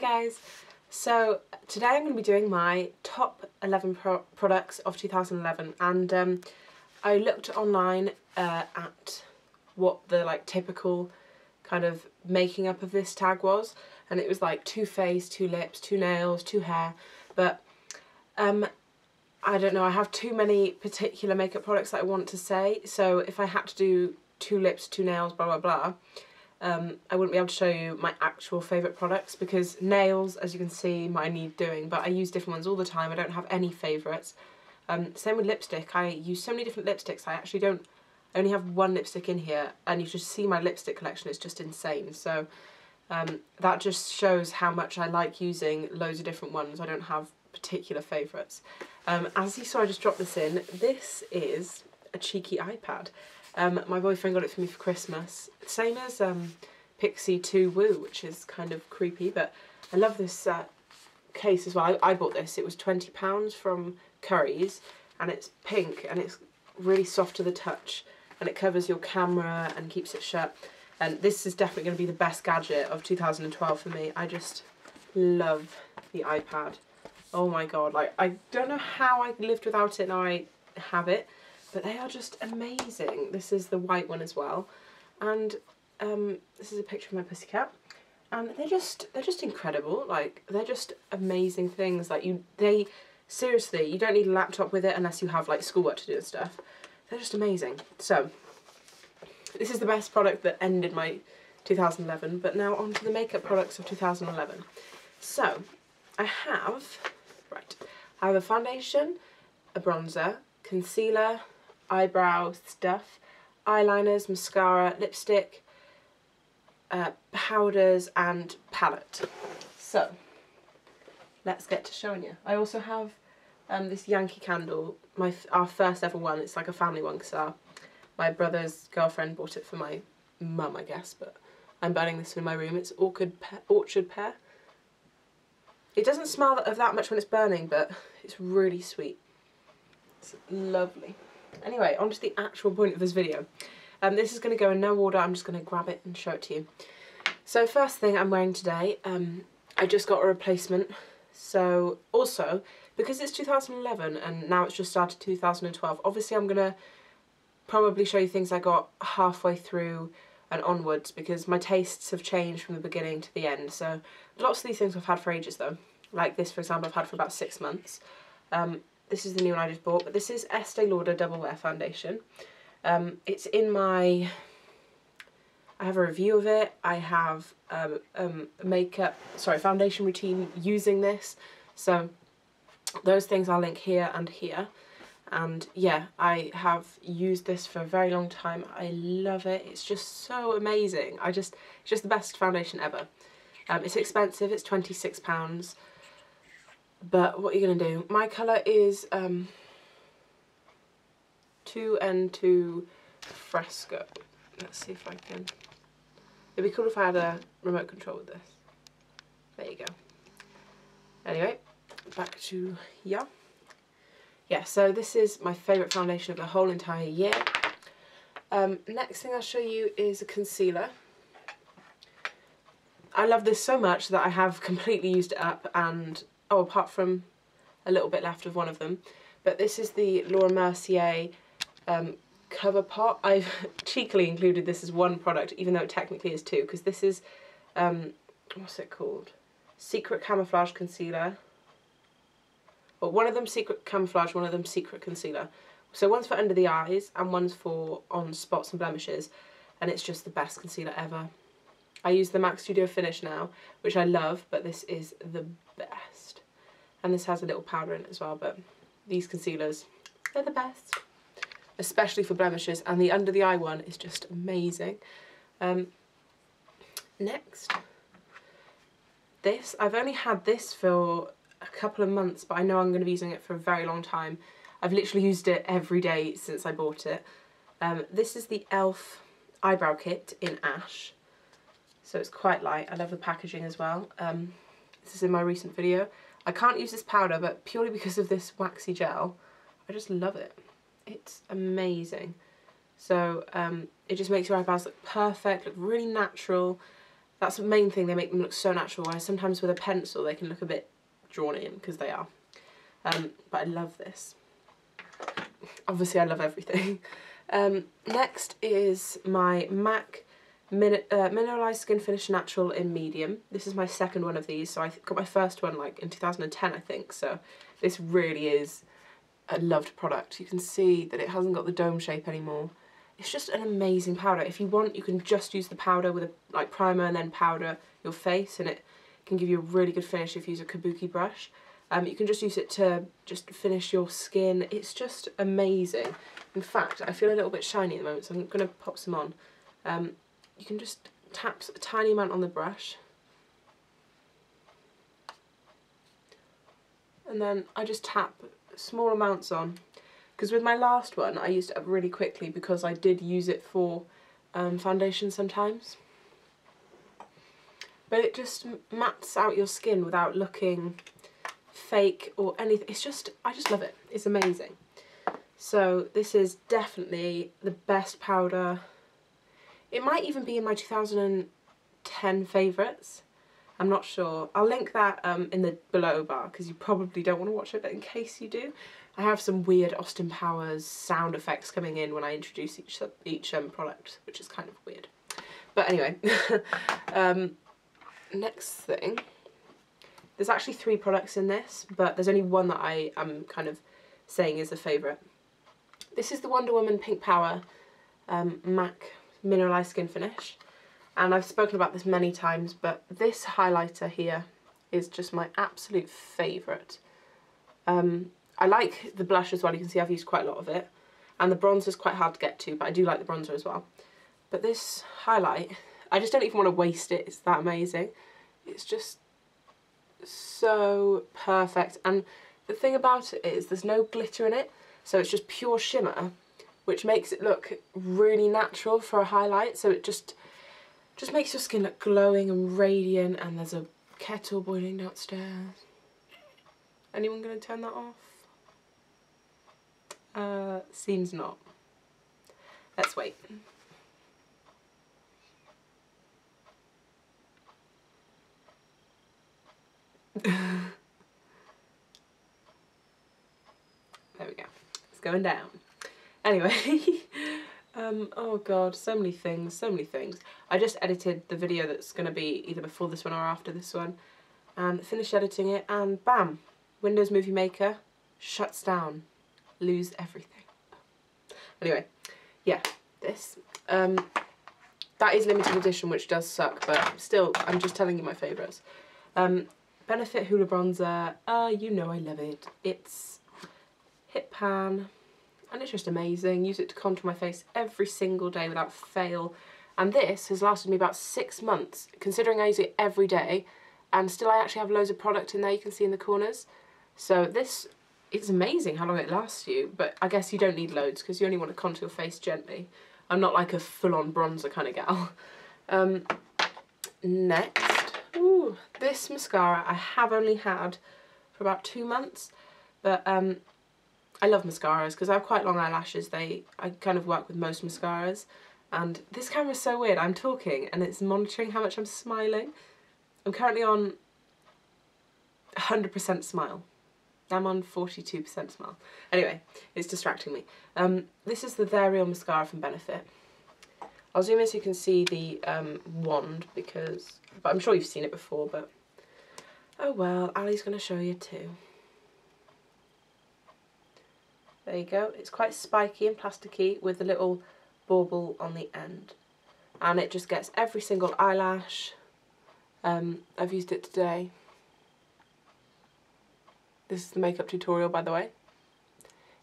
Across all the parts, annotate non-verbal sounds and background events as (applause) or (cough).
Hi guys! So today I'm going to be doing my top 11 pro products of 2011 and um, I looked online uh, at what the like typical kind of making up of this tag was and it was like two face, two lips, two nails, two hair but um, I don't know I have too many particular makeup products that I want to say so if I had to do two lips, two nails, blah blah blah um, I wouldn't be able to show you my actual favourite products because nails, as you can see, might need doing, but I use different ones all the time. I don't have any favourites. Um, same with lipstick. I use so many different lipsticks. I actually don't, only have one lipstick in here and you should see my lipstick collection. It's just insane. So um, that just shows how much I like using loads of different ones. I don't have particular favourites. Um, as you saw, I just dropped this in. This is a cheeky iPad. Um, my boyfriend got it for me for Christmas. Same as um, Pixiwoo, which is kind of creepy, but I love this uh, case as well. I, I bought this. It was £20 from Curry's, and it's pink, and it's really soft to the touch, and it covers your camera and keeps it shut. And this is definitely going to be the best gadget of 2012 for me. I just love the iPad. Oh my god, like I don't know how I lived without it, now I have it but they are just amazing. This is the white one as well, and um, this is a picture of my pussycat, and they're just they're just incredible. Like they're just amazing things. Like you, they seriously, you don't need a laptop with it unless you have like schoolwork to do and stuff. They're just amazing. So this is the best product that ended my 2011. But now on to the makeup products of 2011. So I have right. I have a foundation, a bronzer, concealer, eyebrow stuff, eyeliners, mascara, lipstick, uh, powders and palette. So, let's get to showing you. I also have um, this Yankee candle, my our first ever one. It's like a family one because uh, my brother's girlfriend bought it for my mum, I guess, but I'm burning this in my room. It's Orchid Orchard Pear. It doesn't smell of that much when it's burning, but it's really sweet. It's lovely. Anyway, on to the actual point of this video. Um, this is going to go in no order, I'm just going to grab it and show it to you. So first thing I'm wearing today, um, I just got a replacement. So also, because it's 2011 and now it's just started 2012, obviously I'm going to probably show you things I got halfway through and onwards because my tastes have changed from the beginning to the end. So lots of these things I've had for ages though. Like this, for example, I've had for about six months. Um, this is the new one I just bought, but this is Estee Lauder Double Wear Foundation. Um, it's in my... I have a review of it. I have um, um, makeup, sorry, foundation routine using this. So those things I'll link here and here. And yeah, I have used this for a very long time. I love it. It's just so amazing. I just, it's just the best foundation ever. Um, it's expensive. It's £26. But what are you going to do? My colour is um, 2N2 Fresco. Let's see if I can... It'd be cool if I had a remote control with this. There you go. Anyway, back to yeah. Yeah, so this is my favourite foundation of the whole entire year. Um, next thing I'll show you is a concealer. I love this so much that I have (laughs) completely used it up and oh apart from a little bit left of one of them. But this is the Laura Mercier um, cover pot. I've (laughs) cheekily included this as one product even though it technically is two because this is um, what's it called? Secret camouflage concealer. Well one of them secret camouflage one of them secret concealer. So one's for under the eyes and one's for on spots and blemishes and it's just the best concealer ever. I use the MAC Studio Finish now, which I love, but this is the best. And this has a little powder in it as well, but these concealers, they're the best. Especially for blemishes, and the under the eye one is just amazing. Um, next, this. I've only had this for a couple of months, but I know I'm going to be using it for a very long time. I've literally used it every day since I bought it. Um, this is the e.l.f. eyebrow kit in Ash so it's quite light. I love the packaging as well. Um, this is in my recent video. I can't use this powder, but purely because of this waxy gel, I just love it. It's amazing. So um, it just makes your eyebrows look perfect, look really natural, That's the main thing, they make them look so natural, whereas sometimes with a pencil they can look a bit drawn in, because they are. Um, but I love this. Obviously I love everything. (laughs) Um, next is my MAC Min uh, Mineralized Skin Finish Natural in medium. This is my second one of these, so I got my first one like in 2010 I think, so this really is a loved product. You can see that it hasn't got the dome shape anymore. It's just an amazing powder. If you want, you can just use the powder with a like primer and then powder your face and it can give you a really good finish if you use a kabuki brush. Um, you can just use it to just finish your skin. It's just amazing. In fact, I feel a little bit shiny at the moment, so I'm going to pop some on. Um, you can just tap a tiny amount on the brush. And then I just tap small amounts on. Because with my last one, I used it up really quickly because I did use it for um, foundation sometimes. But it just mats out your skin without looking fake or anything. It's just, I just love it. It's amazing. So this is definitely the best powder. It might even be in my 2010 favourites. I'm not sure. I'll link that um, in the below bar because you probably don't want to watch it, but in case you do, I have some weird Austin Powers sound effects coming in when I introduce each each um, product, which is kind of weird. But anyway, (laughs) um, next thing there's actually three products in this, but there's only one that I am kind of saying is a favourite. This is the Wonder Woman Pink Power um, MAC Mineralized Skin Finish. And I've spoken about this many times, but this highlighter here is just my absolute favourite. Um, I like the blush as well, you can see I've used quite a lot of it. And the bronzer is quite hard to get to, but I do like the bronzer as well. But this highlight, I just don't even want to waste it, it's that amazing. It's just so perfect. And the thing about it is there's no glitter in it, so it's just pure shimmer, which makes it look really natural for a highlight. So it just just makes your skin look glowing and radiant and there's a kettle boiling downstairs. Anyone going to turn that off? Uh, seems not. Let's wait. (laughs) there we go. It's going down. Anyway, (laughs) um, oh god, so many things, so many things. I just edited the video that's going to be either before this one or after this one and finished editing it and bam, Windows Movie Maker shuts down. Lose everything. Anyway, yeah, this. Um, that is limited edition, which does suck, but still, I'm just telling you my favourites. Um, Benefit Hoola Bronzer, uh, you know I love it. It's Hit Pan, and it's just amazing. Use it to contour my face every single day without fail. And this has lasted me about six months, considering I use it every day, and still I actually have loads of product in there you can see in the corners. So this it's amazing how long it lasts you, but I guess you don't need loads because you only want to contour your face gently. I'm not like a full-on bronzer kind of gal. (laughs) Um, next, Ooh, this mascara I have only had for about two months, but um, I love mascaras because I have quite long eyelashes. They I kind of work with most mascaras, and this camera's so weird. I'm talking and it's monitoring how much I'm smiling. I'm currently on 100% smile. I'm on 42% smile. Anyway, it's distracting me. Um, this is the They're mascara from Benefit. I'll zoom in so you can see the um, wand because, but I'm sure you've seen it before, but oh well, Ali's going to show you too. There you go. It's quite spiky and plasticky with a little bauble on the end. And it just gets every single eyelash. Um, I've used it today. This is the makeup tutorial, by the way.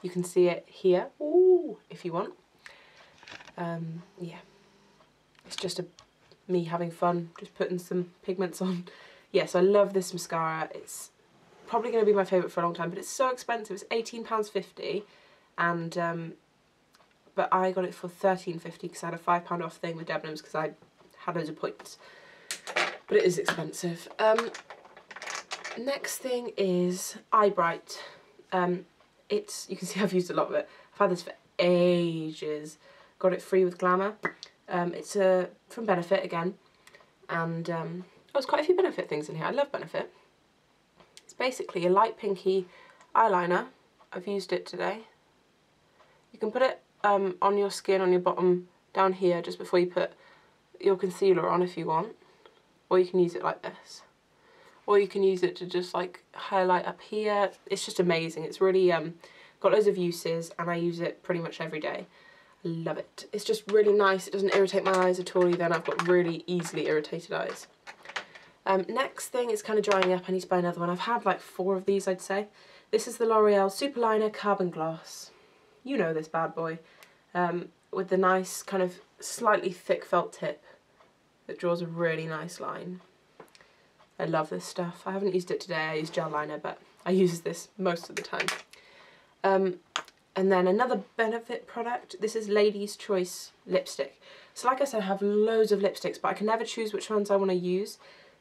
You can see it here, Ooh, if you want. Um, yeah. It's just a, me having fun, just putting some pigments on. Yes, I love this mascara. It's probably going to be my favourite for a long time, but it's so expensive. It's £18.50 and um, but I got it for $13.50 because I had a £5 off thing with Debenhams because I had loads of points. But it is expensive. Um, next thing is Eye-Bright. Um, it's, you can (laughs) see I've used a lot of it. I've had this for ages. Got it free with Glamour. Um, it's a from Benefit again, And um, oh, there's quite a few Benefit things in here. I love Benefit. Basically a light pinky eyeliner. I've used it today. You can put it um, on your skin, on your bottom down here, just before you put your concealer on if you want. Or you can use it like this. Or you can use it to just like highlight up here. It's just amazing. It's really um, got loads of uses and I use it pretty much every day. Love it. It's just really nice. It doesn't irritate my eyes at all Then I've got really easily irritated eyes. Um, next thing is kind of drying up. I need to buy another one. I've had like four of these, I'd say. This is the L'Oreal Superliner Carbon Gloss. You know this bad boy. Um, with the nice kind of slightly thick felt tip that draws a really nice line. I love this stuff. I haven't used it today. I use gel liner, but I use this most of the time. Um, and then another Benefit product. This is Lady's Choice lipstick. So like I said, I have loads of lipsticks, but I can never choose which ones I want to use.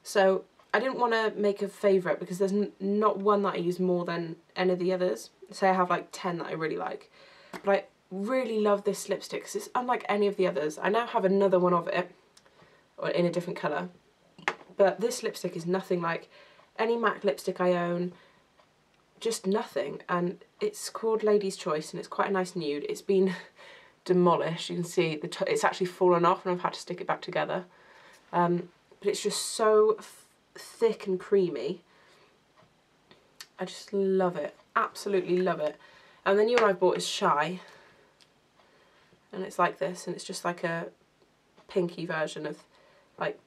So I didn't want to make a favourite because there's not one that I use more than any of the others. Say I have like 10 that I really like. But I really love this lipstick because it's unlike any of the others. I now have another one of it or in a different colour. But this lipstick is nothing like any MAC lipstick I own. Just nothing. And it's called Lady's Choice and it's quite a nice nude. It's been (laughs) demolished. You can see the it's actually fallen off and I've had to stick it back together. Um, but it's just so thick and creamy. I just love it. Absolutely love it. And the new one I bought is Shy. And it's like this, and it's just like a pinky version of, like,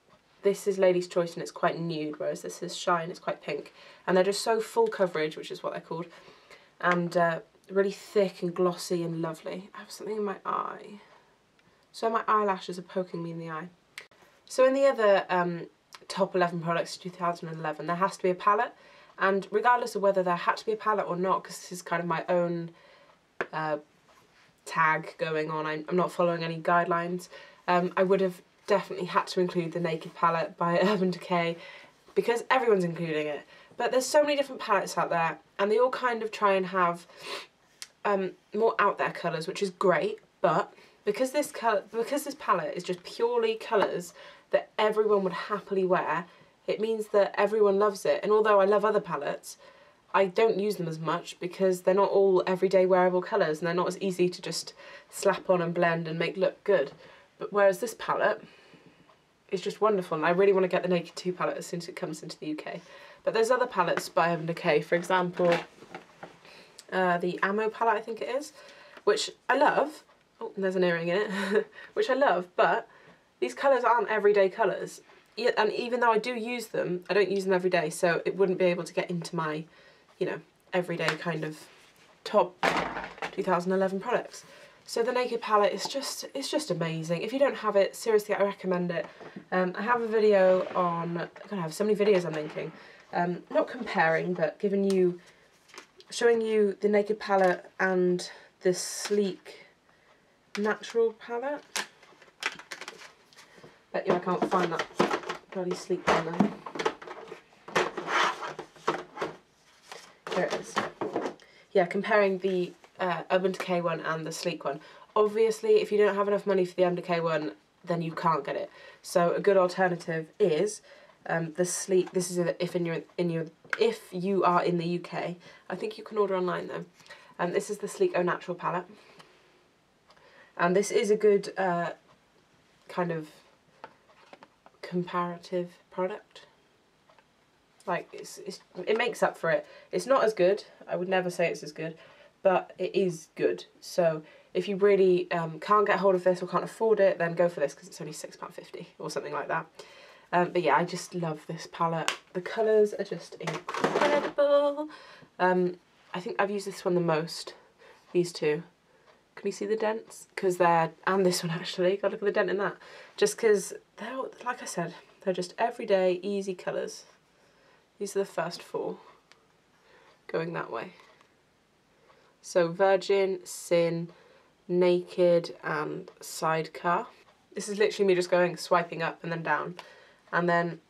this is Lady's Choice and it's quite nude, whereas this is Shy and it's quite pink. And they're just so full coverage, which is what they're called, and uh, really thick and glossy and lovely. I have something in my eye. So my eyelashes are poking me in the eye. So in the other um, top 11 products 2011, there has to be a palette. And regardless of whether there had to be a palette or not, because this is kind of my own uh, tag going on, I'm, I'm, not following any guidelines, um, I would have definitely had to include the Naked palette by (laughs) Urban Decay because everyone's including it. But there's so many different palettes out there and they all kind of try and have um, more out there colours, which is great, but because this color, because this palette is just purely colours that everyone would happily wear, it means that everyone loves it. And although I love other palettes, I don't use them as much because they're not all everyday wearable colours and they're not as easy to just slap on and blend and make look good. But whereas this palette is just wonderful and I really want to get the Naked 2 palette as soon as it comes into the UK. But there's other palettes by Urban Decay, for example, uh, the Ammo palette I think it is, which I love. Oh, there's an earring in it, (laughs) which I love, but these colours aren't everyday colours. And even though I do use them, I don't use them every day, so it wouldn't be able to get into my, you know, everyday kind of top 2011 products. So the Naked palette is just, it's just amazing. If you don't have it, seriously, I recommend it. Um, I have a video on, I'm gonna have so many videos I'm thinking, um, not comparing, but giving you, showing you the Naked palette and the Sleek Natural palette. Bet you I can't find that bloody sleek one. There it is. Yeah, comparing the uh, Urban Decay one and the sleek one. Obviously, if you don't have enough money for the Urban Decay one, then you can't get it. So a good alternative is um, the sleek. This is if in your in your if you are in the UK. I think you can order online though. And um, this is the Sleek Au Natural palette. And this is a good uh, kind of comparative product. Like, it's, it's, it makes up for it. It's not as good. I would never say it's as good, but it is good. So if you really um, can't get hold of this or can't afford it, then go for this because it's only £6.50 or something like that. Um, but yeah, I just love this palette. The colours are just incredible. Um, I think I've used this one the most, these two. Can you see the dents? Because they're, and this one actually, God look at the dent in that. Just because they're, like I said, they're just everyday, easy colours. These are the first four going that way. So Virgin, Sin, Naked and Sidecar. This is literally me just going swiping up and then down. And then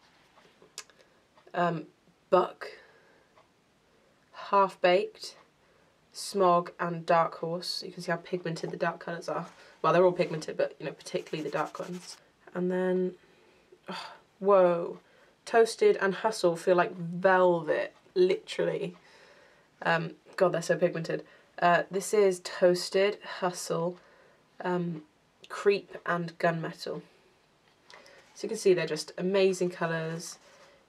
um, Buck, Half Baked, Smog and Dark Horse. You can see how pigmented the dark colours are. Well, they're all pigmented, but you know, particularly the dark ones. And then oh, Whoa. Toasted and Hustle feel like velvet, literally. Um, God, they're so pigmented. Uh, this is Toasted, Hustle, um, Creep and Gunmetal. So you can see they're just amazing colours.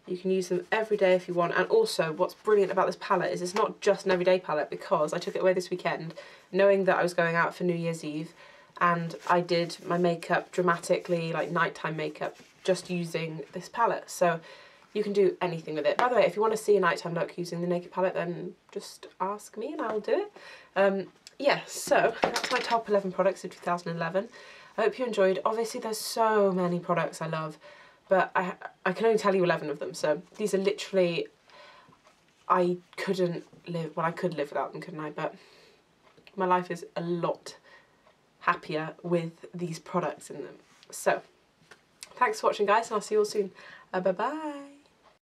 You can use them every day if you want. And also, what's brilliant about this palette is it's not just an everyday palette because I took it away this weekend knowing that I was going out for New Year's Eve and I did my makeup dramatically, like nighttime makeup, just using this palette. So you can do anything with it. By the way, if you want to see a nighttime look using the Naked palette, then just ask me and I'll do it. Um, yeah, so that's my top 11 products of 2011. I hope you enjoyed. Obviously, there's so many products I love, but I, I can only tell you 11 of them. So these are literally, I couldn't live, well, I could live without them, couldn't I? But my life is a lot happier with these products in them. So, thanks for watching guys and I'll see you all soon. Uh, bye bye.